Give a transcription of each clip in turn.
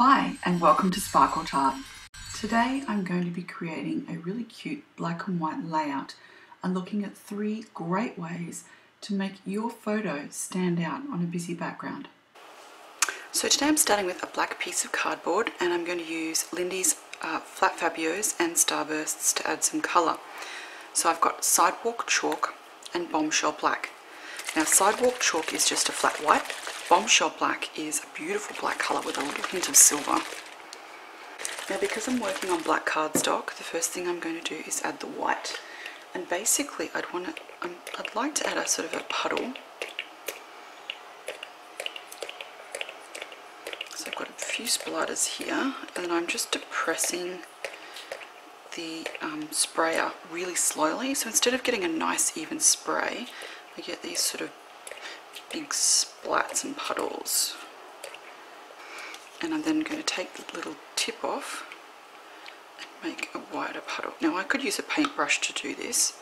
Hi and welcome to Sparkle Tart. Today I'm going to be creating a really cute black and white layout and looking at three great ways to make your photo stand out on a busy background. So today I'm starting with a black piece of cardboard and I'm going to use Lindy's uh, Flat Fabios and Starbursts to add some colour. So I've got Sidewalk Chalk and Bombshell Black. Now Sidewalk Chalk is just a flat white, Bombshell Black is a beautiful black colour with a little hint of silver. Now because I'm working on black cardstock, the first thing I'm going to do is add the white. And basically I'd want to, um, I'd like to add a sort of a puddle. So I've got a few splatters here and then I'm just depressing the um, sprayer really slowly. So instead of getting a nice even spray, I get these sort of big splats and puddles. And I'm then going to take the little tip off and make a wider puddle. Now I could use a paintbrush to do this.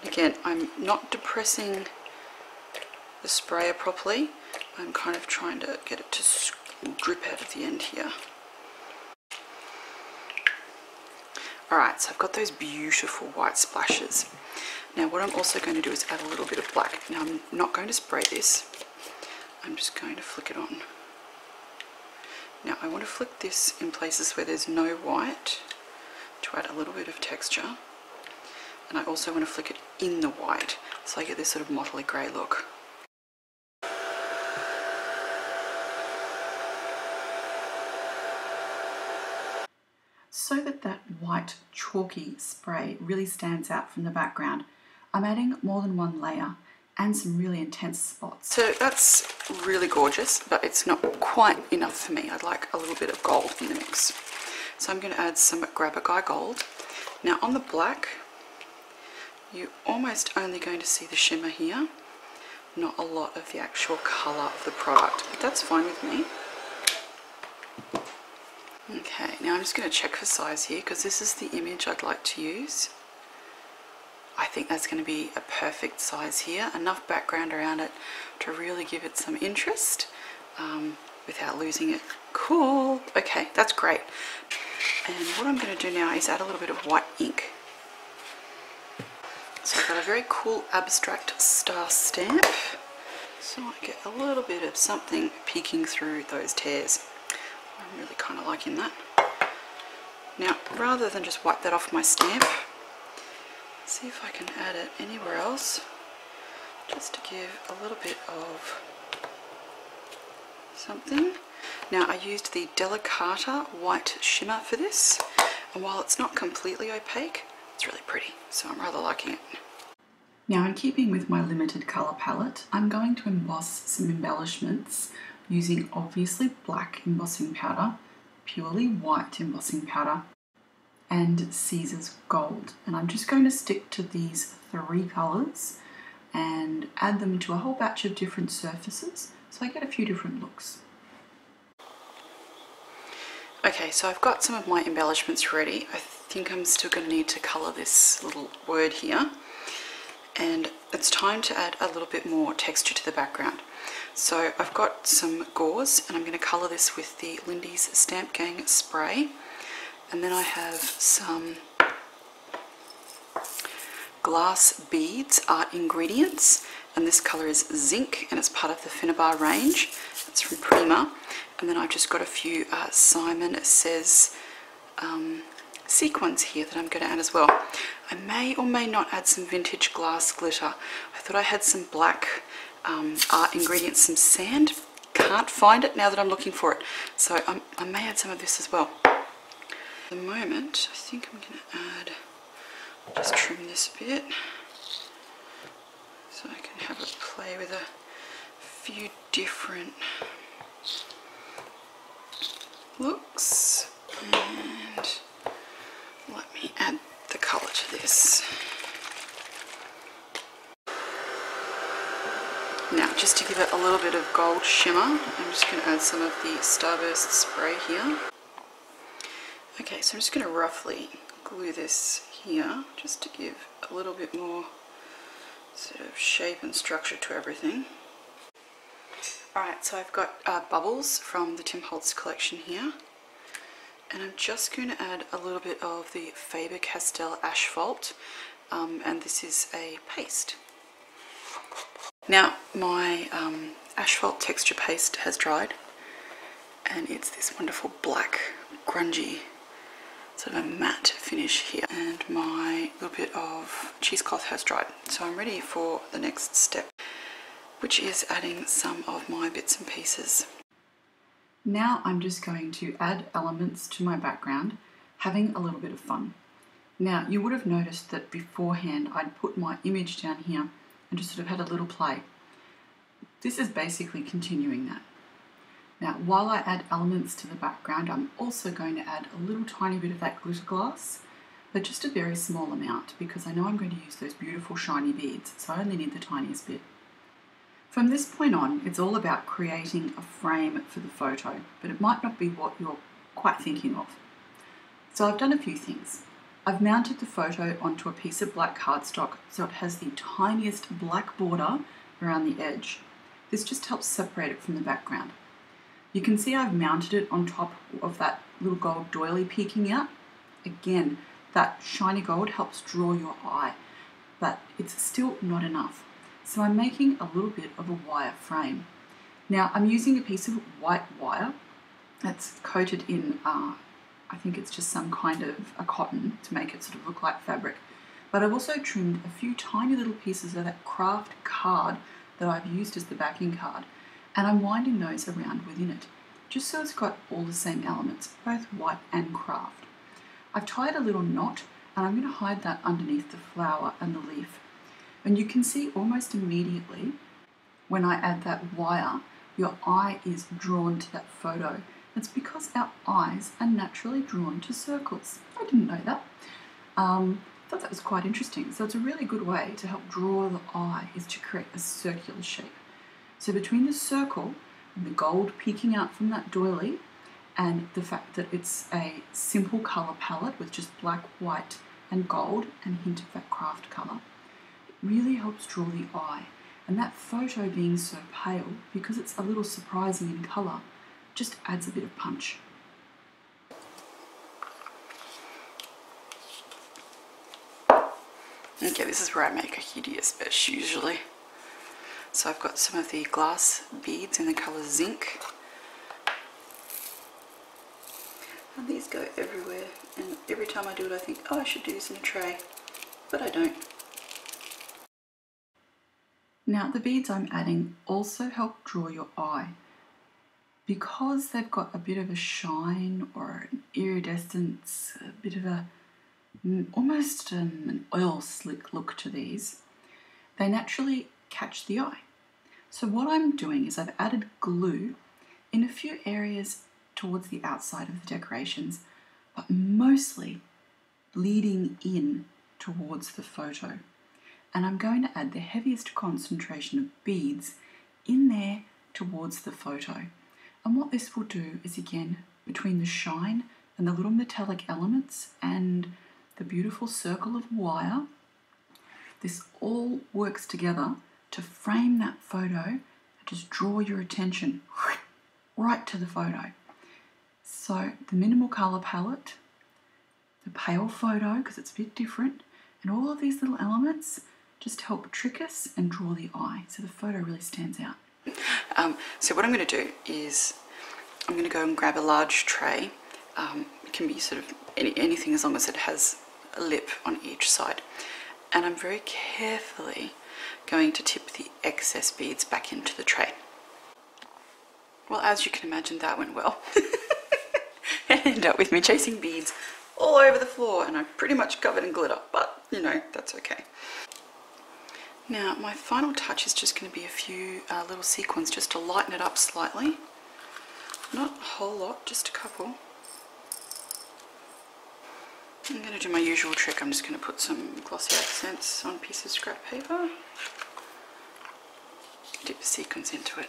And again, I'm not depressing the sprayer properly. I'm kind of trying to get it to drip out of the end here. Alright, so I've got those beautiful white splashes. Now what I'm also going to do is add a little bit of black. Now I'm not going to spray this. I'm just going to flick it on. Now I want to flick this in places where there's no white to add a little bit of texture. And I also want to flick it in the white so I get this sort of mottly grey look. So that that white chalky spray really stands out from the background, I'm adding more than one layer and some really intense spots. So that's really gorgeous, but it's not quite enough for me. I'd like a little bit of gold in the mix. So I'm going to add some Grab-A-Guy Gold. Now on the black, you're almost only going to see the shimmer here, not a lot of the actual colour of the product, but that's fine with me. Okay, now I'm just going to check for size here because this is the image I'd like to use. I think that's going to be a perfect size here. Enough background around it to really give it some interest um, without losing it. Cool. Okay, that's great. And what I'm going to do now is add a little bit of white ink. So I've got a very cool abstract star stamp. So I get a little bit of something peeking through those tears. I'm really kind of liking that. Now, rather than just wipe that off my stamp, see if I can add it anywhere else, just to give a little bit of something. Now, I used the Delicata white shimmer for this, and while it's not completely opaque, it's really pretty, so I'm rather liking it. Now, in keeping with my limited colour palette, I'm going to emboss some embellishments using obviously black embossing powder, purely white embossing powder, and Caesar's Gold. And I'm just going to stick to these three colours and add them to a whole batch of different surfaces so I get a few different looks. Okay, so I've got some of my embellishments ready. I think I'm still going to need to colour this little word here. And it's time to add a little bit more texture to the background. So I've got some gauze and I'm going to colour this with the Lindy's Stamp Gang spray. And then I have some glass beads art ingredients and this colour is zinc and it's part of the Finnabair range. It's from Prima. And then I've just got a few uh, Simon Says um, sequins here that I'm going to add as well. I may or may not add some vintage glass glitter. I thought I had some black um, art ingredients, some sand. Can't find it now that I'm looking for it. So I'm, i may add some of this as well. The moment, I think I'm going to add, just trim this a bit so I can have a play with a few different looks and let me add the colour to this. Now, just to give it a little bit of gold shimmer, I'm just going to add some of the Starburst spray here. Okay, so I'm just going to roughly glue this here, just to give a little bit more sort of shape and structure to everything. Alright, so I've got uh, bubbles from the Tim Holtz collection here. And I'm just going to add a little bit of the Faber-Castell Asphalt. Um, and this is a paste. Now, my um, asphalt texture paste has dried. And it's this wonderful black, grungy, sort of a matte finish here. And my little bit of cheesecloth has dried. So I'm ready for the next step which is adding some of my bits and pieces. Now I'm just going to add elements to my background, having a little bit of fun. Now you would have noticed that beforehand I'd put my image down here and just sort of had a little play. This is basically continuing that. Now while I add elements to the background I'm also going to add a little tiny bit of that glitter glass but just a very small amount because I know I'm going to use those beautiful shiny beads so I only need the tiniest bit. From this point on, it's all about creating a frame for the photo, but it might not be what you're quite thinking of. So I've done a few things. I've mounted the photo onto a piece of black cardstock so it has the tiniest black border around the edge. This just helps separate it from the background. You can see I've mounted it on top of that little gold doily peeking out. Again, that shiny gold helps draw your eye, but it's still not enough. So I'm making a little bit of a wire frame. Now I'm using a piece of white wire that's coated in, uh, I think it's just some kind of a cotton to make it sort of look like fabric. But I've also trimmed a few tiny little pieces of that craft card that I've used as the backing card and I'm winding those around within it just so it's got all the same elements, both white and craft. I've tied a little knot and I'm going to hide that underneath the flower and the leaf and you can see almost immediately when I add that wire, your eye is drawn to that photo. It's because our eyes are naturally drawn to circles. I didn't know that. Um, thought that was quite interesting. So it's a really good way to help draw the eye is to create a circular shape. So between the circle and the gold peeking out from that doily and the fact that it's a simple colour palette with just black, white and gold and hint of that craft colour, it really helps draw the eye. And that photo being so pale, because it's a little surprising in colour, just adds a bit of punch. Okay, this is where I make a hideous mess usually. So I've got some of the glass beads in the colour zinc. And these go everywhere. And every time I do it I think, oh I should do this in a tray. But I don't. Now the beads I'm adding also help draw your eye. Because they've got a bit of a shine or an iridescence, a bit of a almost um, an oil slick look to these, they naturally catch the eye. So what I'm doing is I've added glue in a few areas towards the outside of the decorations, but mostly leading in towards the photo and I'm going to add the heaviest concentration of beads in there towards the photo. And what this will do is again, between the shine and the little metallic elements and the beautiful circle of wire, this all works together to frame that photo and just draw your attention right to the photo. So the minimal color palette, the pale photo because it's a bit different, and all of these little elements just help trick us and draw the eye so the photo really stands out. Um, so what I'm going to do is I'm going to go and grab a large tray. Um, it can be sort of any, anything as long as it has a lip on each side. And I'm very carefully going to tip the excess beads back into the tray. Well, as you can imagine, that went well. it ended up with me chasing beads all over the floor and I'm pretty much covered in glitter, but you know, that's okay. Now my final touch is just going to be a few uh, little sequins just to lighten it up slightly. Not a whole lot, just a couple. I'm going to do my usual trick, I'm just going to put some glossy accents on a piece of scrap paper. Dip the sequins into it.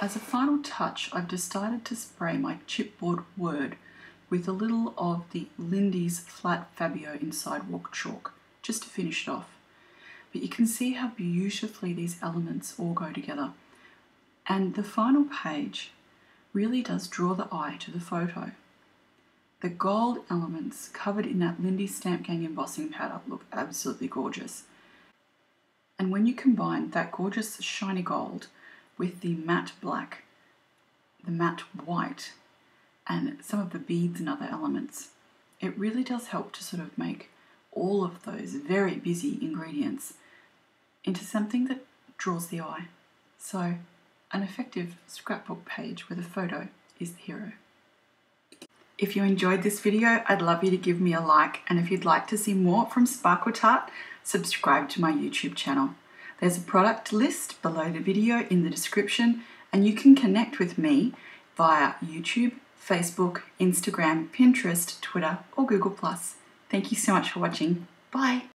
As a final touch, I've decided to spray my chipboard word with a little of the Lindy's Flat Fabio in Sidewalk Chalk, just to finish it off. But you can see how beautifully these elements all go together. And the final page really does draw the eye to the photo. The gold elements covered in that Lindy Stamp Gang embossing powder look absolutely gorgeous. And when you combine that gorgeous shiny gold with the matte black, the matte white, and some of the beads and other elements, it really does help to sort of make all of those very busy ingredients into something that draws the eye. So an effective scrapbook page with a photo is the hero. If you enjoyed this video, I'd love you to give me a like, and if you'd like to see more from Sparkle Tart, subscribe to my YouTube channel. There's a product list below the video in the description, and you can connect with me via YouTube, Facebook, Instagram, Pinterest, Twitter, or Google+. Thank you so much for watching. Bye!